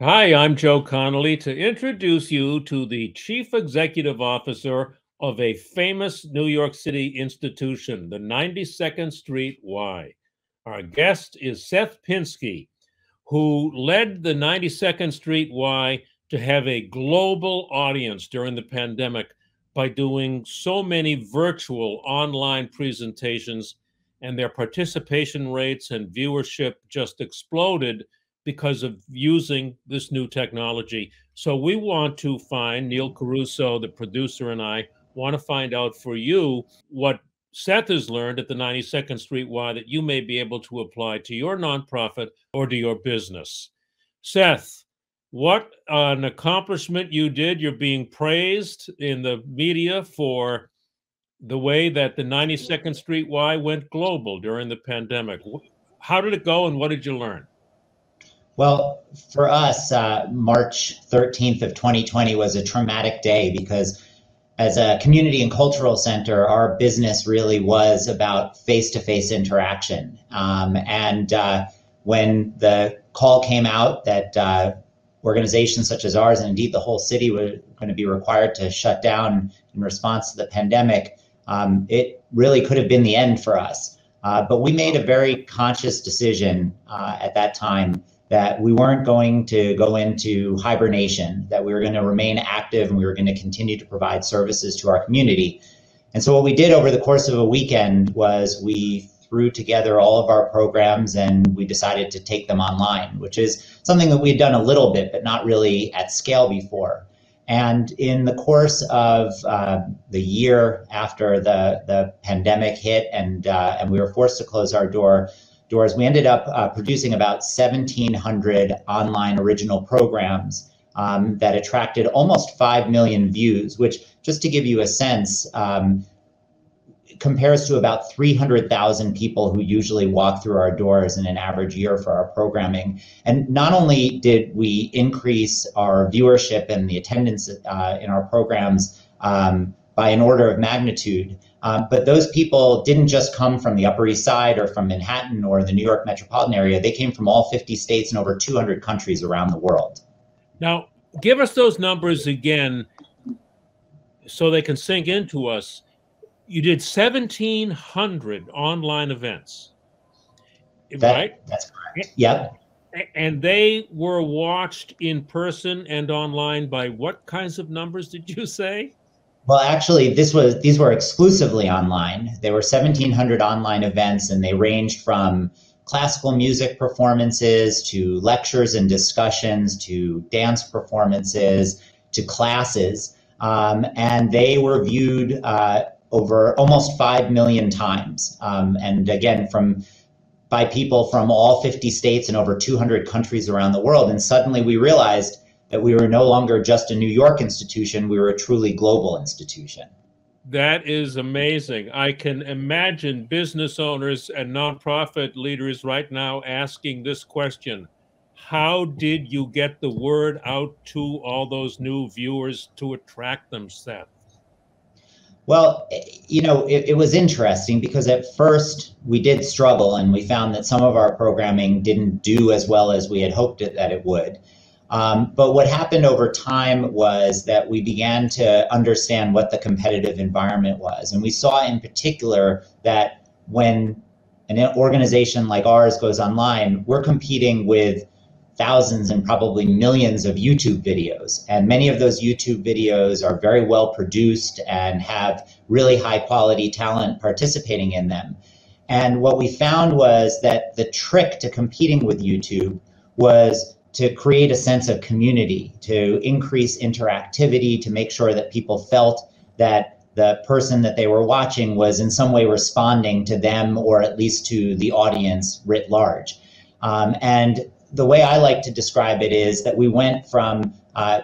Hi, I'm Joe Connolly to introduce you to the Chief Executive Officer of a famous New York City institution, the 92nd Street Y. Our guest is Seth Pinsky, who led the 92nd Street Y to have a global audience during the pandemic by doing so many virtual online presentations, and their participation rates and viewership just exploded because of using this new technology. So we want to find Neil Carousso, the producer, and I want to find out for you what Seth has learned at the 92nd Street Y that you may be able to apply to your nonprofit or to your business. Seth, what an accomplishment you did. You're being praised in the media for the way that the 92nd Street Y went global during the pandemic. How did it go and what did you learn? Well, for us, uh, March 13th of 2020 was a traumatic day because as a community and cultural center, our business really was about face-to-face interaction. Um, and uh, when the call came out that uh, organizations such as ours, and indeed the whole city, were going to be required to shut down in response to the pandemic, um, it really could have been the end for us. Uh, but we made a very conscious decision uh, at that time that we weren't going to go into hibernation, that we were going to remain active and we were going to continue to provide services to our community. And so, what we did over the course of a weekend was we threw together all of our programs and we decided to take them online, which is something that we had done a little bit, but not really at scale before. And in the course of uh, the year after the, the pandemic hit and, uh, and we were forced to close our door, doors, we ended up uh, producing about 1,700 online original programs um, that attracted almost 5 million views, which, just to give you a sense, um, compares to about 300,000 people who usually walk through our doors in an average year for our programming. And not only did we increase our viewership and the attendance uh, in our programs um, by an order of magnitude, um, but those people didn't just come from the Upper East Side or from Manhattan or the New York metropolitan area. They came from all 50 states and over 200 countries around the world. Now, give us those numbers again so they can sink into us. You did 1,700 online events, that, right? That's correct. Yep. And they were watched in person and online by what kinds of numbers did you say? Well, actually, this was these were exclusively online. There were 1,700 online events, and they ranged from classical music performances to lectures and discussions to dance performances to classes, um, and they were viewed uh, over almost five million times. Um, and again, from by people from all 50 states and over 200 countries around the world. And suddenly we realized that we were no longer just a New York institution, we were a truly global institution. That is amazing. I can imagine business owners and nonprofit leaders right now asking this question How did you get the word out to all those new viewers to attract them, Seth? Well, you know, it, it, was interesting because at first we did struggle and we found that some of our programming didn't do as well as we had hoped it, that it would. Um, but what happened over time was that we began to understand what the competitive environment was. And we saw in particular that when an organization like ours goes online, we're competing with thousands and probably millions of YouTube videos. And many of those YouTube videos are very well produced and have really high quality talent participating in them. And what we found was that the trick to competing with YouTube was to create a sense of community, to increase interactivity, to make sure that people felt that the person that they were watching was in some way responding to them or at least to the audience writ large. Um, and the way I like to describe it is that we went from uh,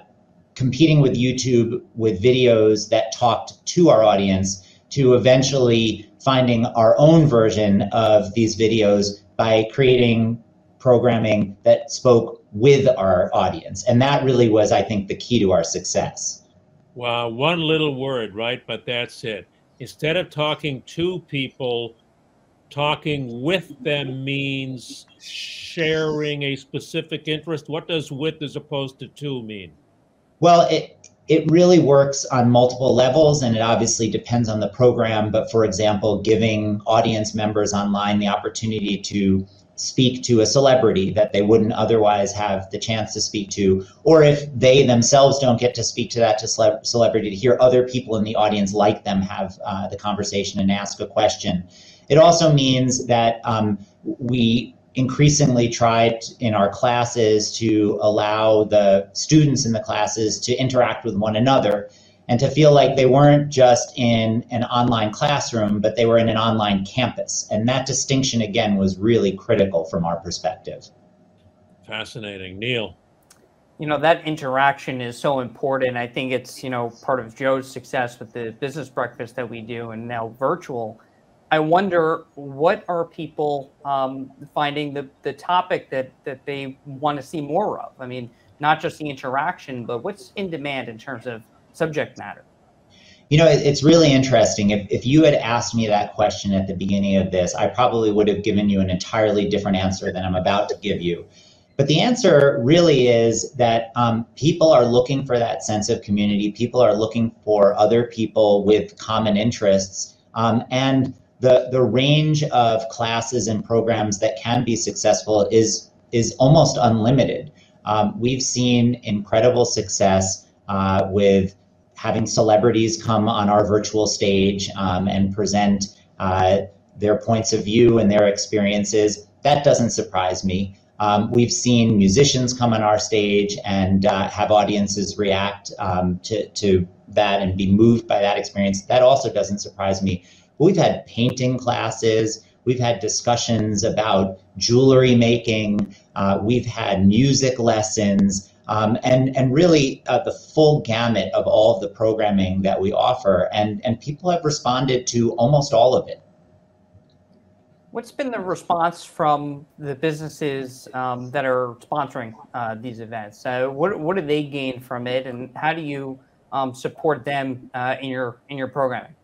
competing with YouTube with videos that talked to our audience to eventually finding our own version of these videos by creating programming that spoke with our audience. And that really was, I think, the key to our success. Wow, one little word, right? But that's it. Instead of talking to people, talking with them means sharing a specific interest? What does with as opposed to to mean? Well, it it really works on multiple levels and it obviously depends on the program. But for example, giving audience members online the opportunity to speak to a celebrity that they wouldn't otherwise have the chance to speak to, or if they themselves don't get to speak to that to cele- celebrity, to hear other people in the audience like them have uh, the conversation and ask a question. It also means that um, we increasingly tried in our classes to allow the students in the classes to interact with one another and to feel like they weren't just in an online classroom, but they were in an online campus. And that distinction, again, was really critical from our perspective. Fascinating. Neil. You know, that interaction is so important. I think it's, you know, part of Joe's success with the business breakfast that we do and now virtual I wonder what are people um, finding the, the topic that, that they want to see more of? I mean, not just the interaction, but what's in demand in terms of subject matter? You know, it's really interesting. If, if you had asked me that question at the beginning of this, I probably would have given you an entirely different answer than I'm about to give you. But the answer really is that um, people are looking for that sense of community. People are looking for other people with common interests. Um, and the the range of classes and programs that can be successful is is almost unlimited. Um, we've seen incredible success uh, with having celebrities come on our virtual stage um, and present uh, their points of view and their experiences. That doesn't surprise me. Um, we've seen musicians come on our stage and uh, have audiences react um, to, to that and be moved by that experience. That also doesn't surprise me. We've had painting classes. We've had discussions about jewelry making. Uh, we've had music lessons. Um, and and really uh, the full gamut of all of the programming that we offer, and and people have responded to almost all of it. What's been the response from the businesses um, that are sponsoring uh, these events? Uh, what what do they gain from it, and how do you um, support them uh, in your in your programming?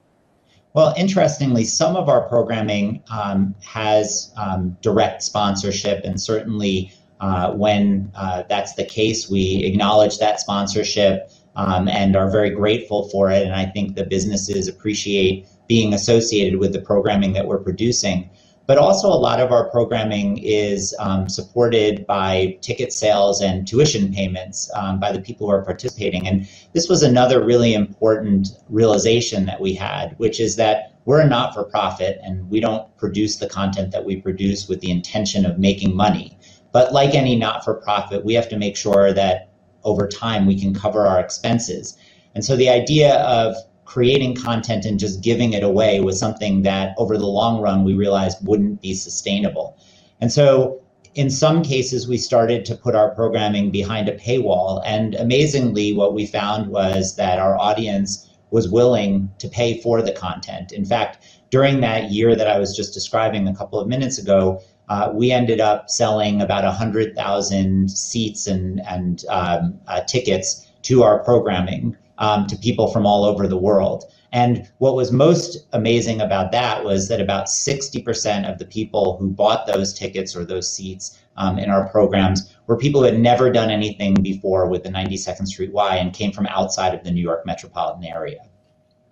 Well, interestingly, some of our programming um, has um, direct sponsorship, and certainly uh, when uh, that's the case, we acknowledge that sponsorship um, and are very grateful for it. And I think the businesses appreciate being associated with the programming that we're producing. But also, a lot of our programming is um, supported by ticket sales and tuition payments um, by the people who are participating. And this was another really important realization that we had, which is that we're a not for profit and we don't produce the content that we produce with the intention of making money. But like any not for profit, we have to make sure that over time we can cover our expenses. And so the idea of creating content and just giving it away was something that over the long run we realized wouldn't be sustainable. And so in some cases, we started to put our programming behind a paywall. And amazingly, what we found was that our audience was willing to pay for the content. In fact, during that year that I was just describing a couple of minutes ago, uh, we ended up selling about 100,000 seats and, and um, uh, tickets to our programming um, to people from all over the world. And what was most amazing about that was that about 60% of the people who bought those tickets or those seats um, in our programs were people who had never done anything before with the 92nd Street Y and came from outside of the New York metropolitan area.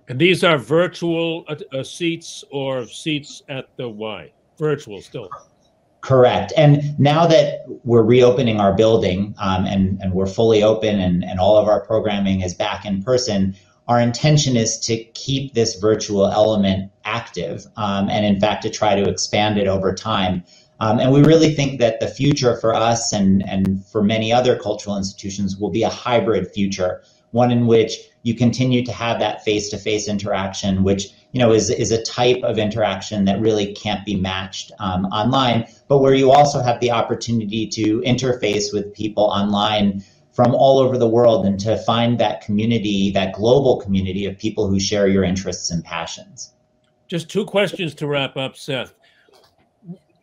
And these are virtual uh, uh, seats or seats at the Y? Virtual still. Correct. And now that we're reopening our building um, and, and we're fully open and, and all of our programming is back in person, our intention is to keep this virtual element active um, and, in fact, to try to expand it over time. Um, and we really think that the future for us and, and for many other cultural institutions will be a hybrid future, one in which you continue to have that face to face interaction, which you know, is, is a type of interaction that really can't be matched um, online, but where you also have the opportunity to interface with people online from all over the world and to find that community, that global community of people who share your interests and passions. Just two questions to wrap up, Seth.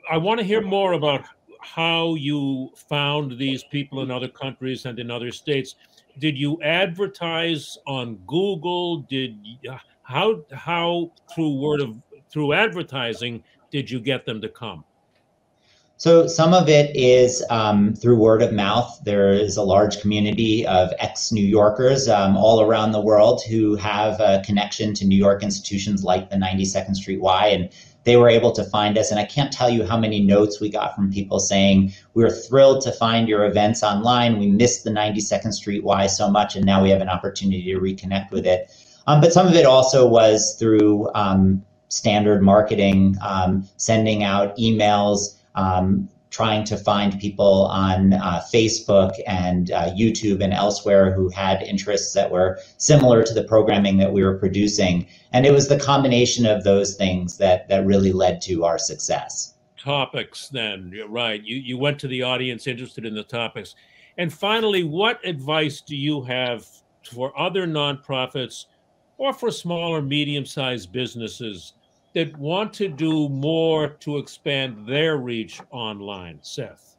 I want to hear more about how you found these people in other countries and in other states. Did you advertise on Google? Did how how through word of through advertising did you get them to come? So some of it is um, through word of mouth. There is a large community of ex-New Yorkers um, all around the world who have a connection to New York institutions like the 92nd Street Y, and they were able to find us. And I can't tell you how many notes we got from people saying, we were thrilled to find your events online. We missed the 92nd Street Y so much, and now we have an opportunity to reconnect with it. Um, but some of it also was through um, standard marketing, um, sending out emails, um, trying to find people on uh, Facebook and uh, YouTube and elsewhere who had interests that were similar to the programming that we were producing. And it was the combination of those things that that really led to our success. Topics, then, right? You you went to the audience interested in the topics. And finally, what advice do you have for other nonprofits or for smaller, medium-sized businesses that want to do more to expand their reach online? Seth.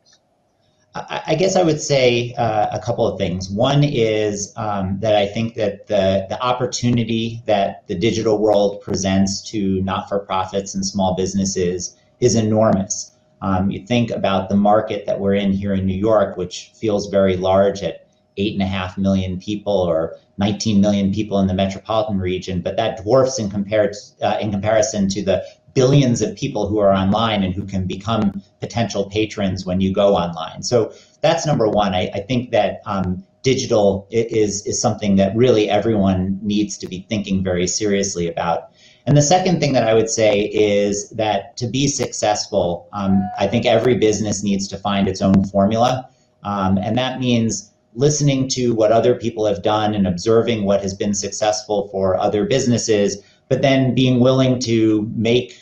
I guess I would say uh, a couple of things. One is um, that I think that the, the opportunity that the digital world presents to not for profits and small businesses is enormous. Um, you think about the market that we're in here in New York, which feels very large at eight and a half million people or 19 million people in the metropolitan region, but that dwarfs in, compared, uh, in comparison to the billions of people who are online and who can become potential patrons when you go online. So that's number one. I, I think that um, digital is, is something that really everyone needs to be thinking very seriously about. And the second thing that I would say is that to be successful, um, I think every business needs to find its own formula. Um, and that means listening to what other people have done and observing what has been successful for other businesses, but then being willing to make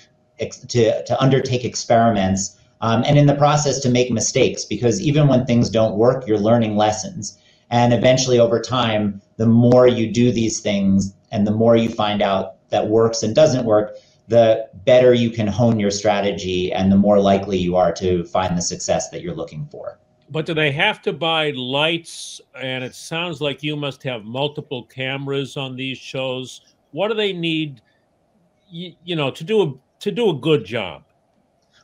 to, to undertake experiments um, and in the process to make mistakes because even when things don't work, you're learning lessons. And eventually, over time, the more you do these things and the more you find out that works and doesn't work, the better you can hone your strategy and the more likely you are to find the success that you're looking for. But do they have to buy lights? And it sounds like you must have multiple cameras on these shows. What do they need, you, you know, to do a to do a good job?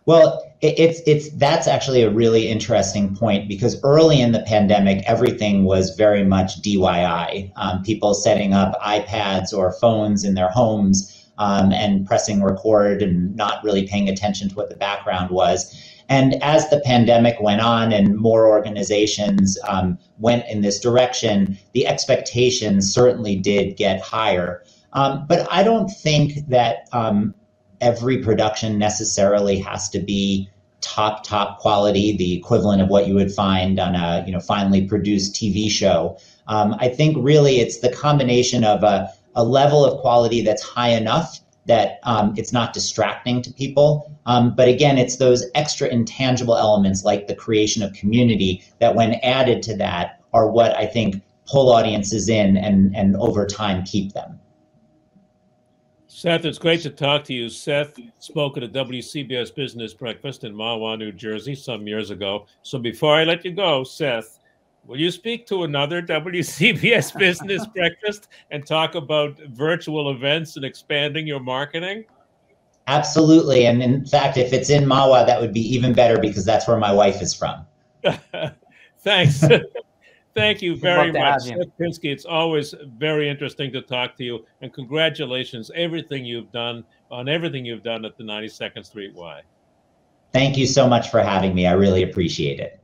Well, it's it's that's actually a really interesting point because early in the pandemic, everything was very much DIY. Um, people setting up iPads or phones in their homes um, and pressing record and not really paying attention to what the background was. And as the pandemic went on and more organizations um, went in this direction, the expectations certainly did get higher. Um, but I don't think that um, every production necessarily has to be top top quality, the equivalent of what you would find on a you know finely produced TV show. Um, I think really it's the combination of a, a level of quality that's high enough that um, it's not distracting to people. Um, but again, it's those extra intangible elements like the creation of community that, when added to that, are what I think pull audiences in and, and over time keep them. Seth, it's great to talk to you. Seth spoke at a WCBS Business Breakfast in Mahwah, New Jersey, some years ago. So before I let you go, Seth, Will you speak to another WCBS Business Breakfast and talk about virtual events and expanding your marketing? Absolutely. And in fact, if it's in Mahwah, that would be even better because that's where my wife is from. Thanks. Thank you very much, Seth Pinsky. It's always very interesting to talk to you, and congratulations everything you've done on everything you've done at the 92nd Street Y. Thank you so much for having me. I really appreciate it.